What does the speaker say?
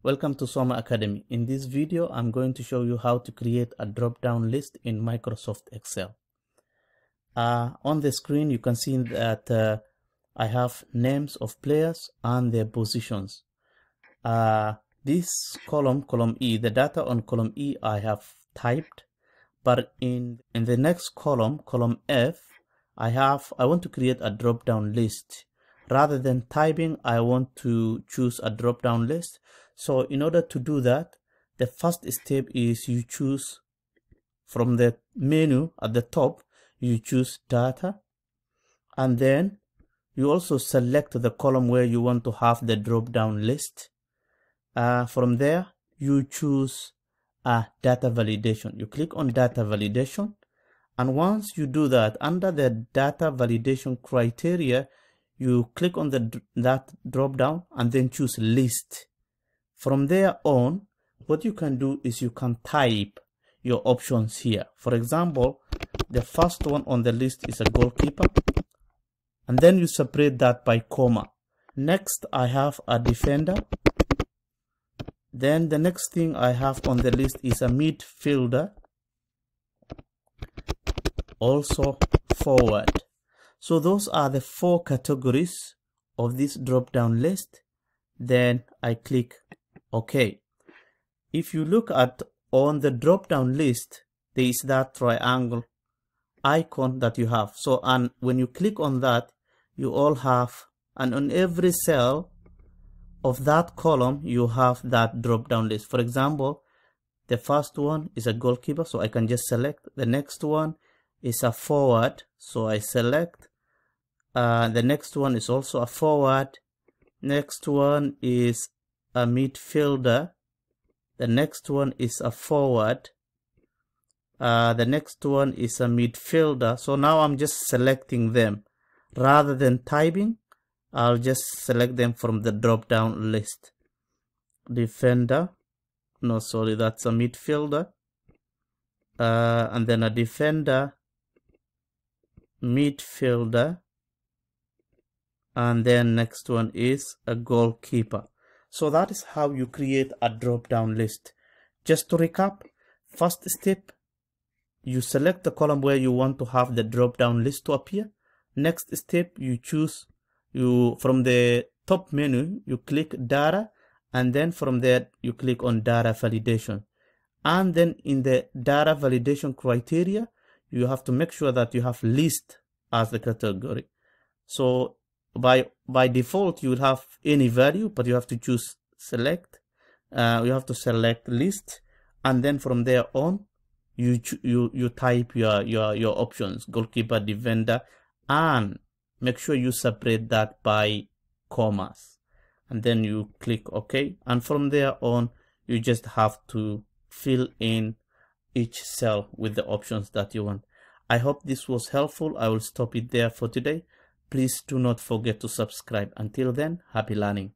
Welcome to Soma Academy. In this video, I'm going to show you how to create a drop-down list in Microsoft Excel. Uh, on the screen, you can see that uh, I have names of players and their positions. Uh, this column, column E, the data on column E I have typed, but in, in the next column, column F, I have, I want to create a drop-down list. Rather than typing, I want to choose a drop-down list. So in order to do that, the first step is you choose from the menu at the top, you choose data, and then you also select the column where you want to have the drop-down list. Uh, from there, you choose uh, data validation. You click on data validation. And once you do that, under the data validation criteria, you click on the that drop down and then choose list. From there on, what you can do is you can type your options here. For example, the first one on the list is a goalkeeper. And then you separate that by comma. Next, I have a defender. Then the next thing I have on the list is a midfielder. Also forward. So those are the four categories of this drop down list. Then I click OK. If you look at on the drop down list, there is that triangle icon that you have. So and when you click on that, you all have and on every cell of that column, you have that drop down list. For example, the first one is a goalkeeper, so I can just select. The next one is a forward, so I select. Uh, the next one is also a forward. Next one is a midfielder. The next one is a forward. Uh, the next one is a midfielder. So now I'm just selecting them. Rather than typing, I'll just select them from the drop down list. Defender. No, sorry, that's a midfielder. Uh, and then a defender, midfielder, and then next one is a goalkeeper. So that is how you create a drop down list. Just to recap, first step, you select the column where you want to have the drop down list to appear. Next step, you choose you from the top menu, you click data and then from there you click on data validation. And then in the data validation criteria, you have to make sure that you have list as the category. So by by default you would have any value but you have to choose select uh, you have to select list and then from there on you you you type your your your options goalkeeper defender and make sure you separate that by commas. And then you click ok. And from there on you just have to fill in each cell with the options that you want. I hope this was helpful. I will stop it there for today Please do not forget to subscribe. Until then, happy learning.